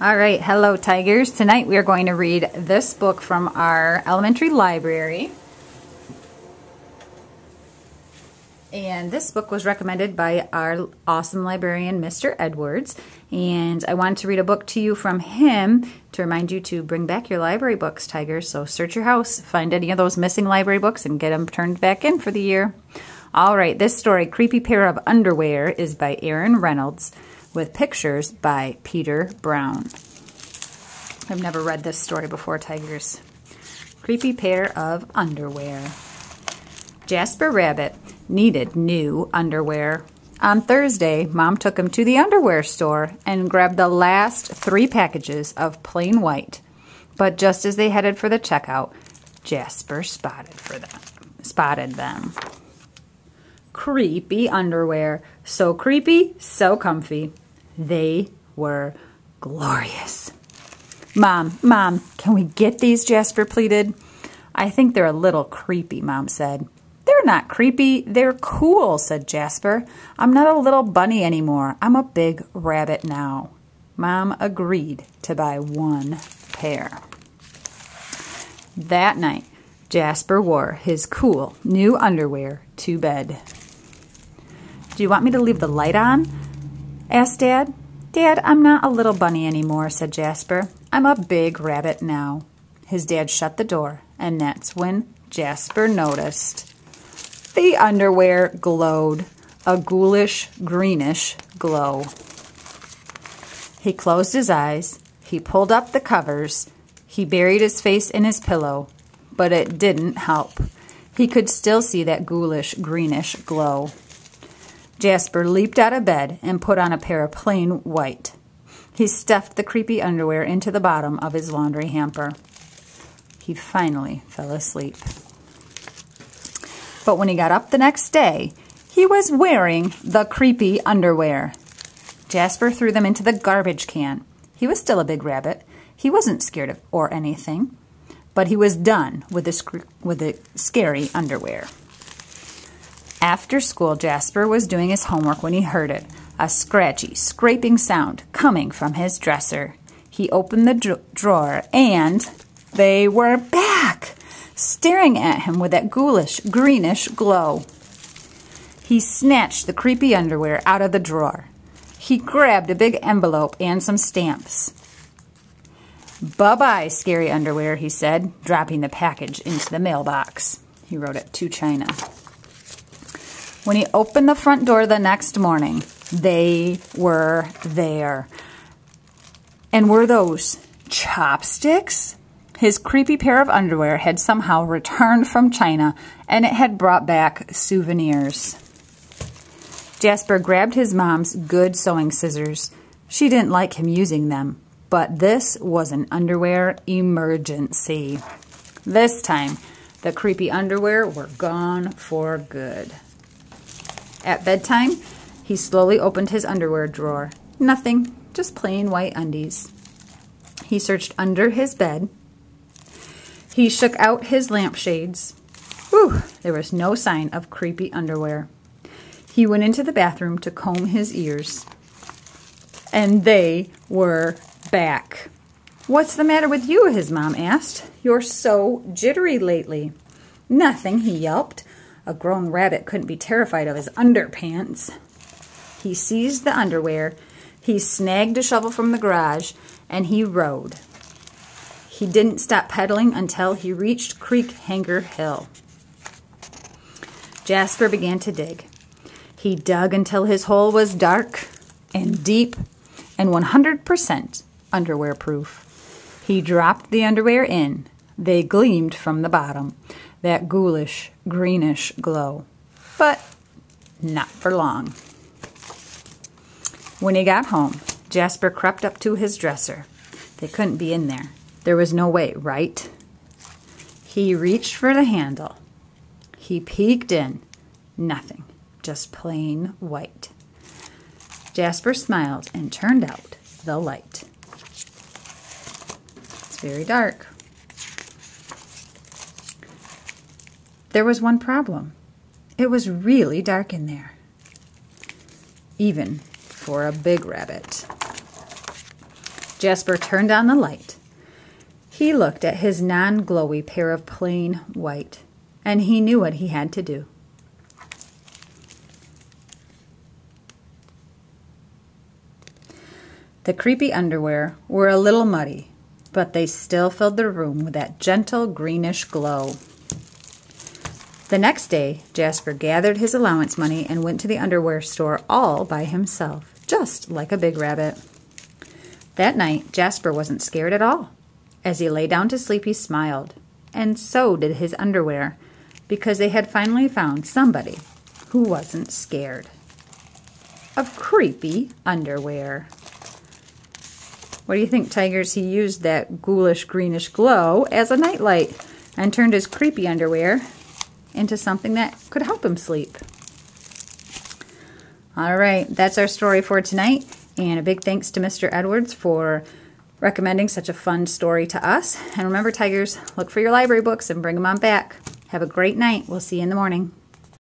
All right, hello Tigers. Tonight we are going to read this book from our elementary library. And this book was recommended by our awesome librarian, Mr. Edwards. And I wanted to read a book to you from him to remind you to bring back your library books, Tigers. So search your house, find any of those missing library books, and get them turned back in for the year. All right, this story, Creepy Pair of Underwear, is by Aaron Reynolds with pictures by Peter Brown. I've never read this story before, Tigers. Creepy pair of underwear. Jasper Rabbit needed new underwear. On Thursday, Mom took him to the underwear store and grabbed the last three packages of plain white. But just as they headed for the checkout, Jasper spotted for them. Spotted them. Creepy underwear. So creepy, so comfy. They were glorious. Mom, Mom, can we get these? Jasper pleaded. I think they're a little creepy, Mom said. They're not creepy, they're cool, said Jasper. I'm not a little bunny anymore. I'm a big rabbit now. Mom agreed to buy one pair. That night, Jasper wore his cool new underwear to bed. Do you want me to leave the light on? Asked Dad. Dad, I'm not a little bunny anymore, said Jasper. I'm a big rabbit now. His dad shut the door, and that's when Jasper noticed. The underwear glowed, a ghoulish, greenish glow. He closed his eyes, he pulled up the covers, he buried his face in his pillow, but it didn't help. He could still see that ghoulish, greenish glow. Jasper leaped out of bed and put on a pair of plain white. He stuffed the creepy underwear into the bottom of his laundry hamper. He finally fell asleep. But when he got up the next day, he was wearing the creepy underwear. Jasper threw them into the garbage can. He was still a big rabbit. He wasn't scared of or anything, but he was done with the, with the scary underwear. After school, Jasper was doing his homework when he heard it a scratchy, scraping sound coming from his dresser. He opened the drawer and they were back, staring at him with that ghoulish, greenish glow. He snatched the creepy underwear out of the drawer. He grabbed a big envelope and some stamps. Bye bye, scary underwear, he said, dropping the package into the mailbox. He wrote it to China. When he opened the front door the next morning, they were there. And were those chopsticks? His creepy pair of underwear had somehow returned from China and it had brought back souvenirs. Jasper grabbed his mom's good sewing scissors. She didn't like him using them, but this was an underwear emergency. This time, the creepy underwear were gone for good. At bedtime, he slowly opened his underwear drawer. Nothing, just plain white undies. He searched under his bed. He shook out his lampshades. Whew, there was no sign of creepy underwear. He went into the bathroom to comb his ears. And they were back. What's the matter with you? his mom asked. You're so jittery lately. Nothing, he yelped. A grown rabbit couldn't be terrified of his underpants. He seized the underwear, he snagged a shovel from the garage, and he rode. He didn't stop pedaling until he reached Creek Hanger Hill. Jasper began to dig. He dug until his hole was dark and deep and 100% underwear proof. He dropped the underwear in. They gleamed from the bottom that ghoulish, greenish glow. But not for long. When he got home, Jasper crept up to his dresser. They couldn't be in there. There was no way, right? He reached for the handle. He peeked in. Nothing, just plain white. Jasper smiled and turned out the light. It's very dark. There was one problem. It was really dark in there. Even for a big rabbit. Jasper turned on the light. He looked at his non glowy pair of plain white, and he knew what he had to do. The creepy underwear were a little muddy, but they still filled the room with that gentle greenish glow. The next day, Jasper gathered his allowance money and went to the underwear store all by himself, just like a big rabbit. That night, Jasper wasn't scared at all. As he lay down to sleep, he smiled, and so did his underwear, because they had finally found somebody who wasn't scared of creepy underwear. What do you think, Tigers? He used that ghoulish greenish glow as a nightlight and turned his creepy underwear into something that could help him sleep. All right, that's our story for tonight. And a big thanks to Mr. Edwards for recommending such a fun story to us. And remember, Tigers, look for your library books and bring them on back. Have a great night. We'll see you in the morning.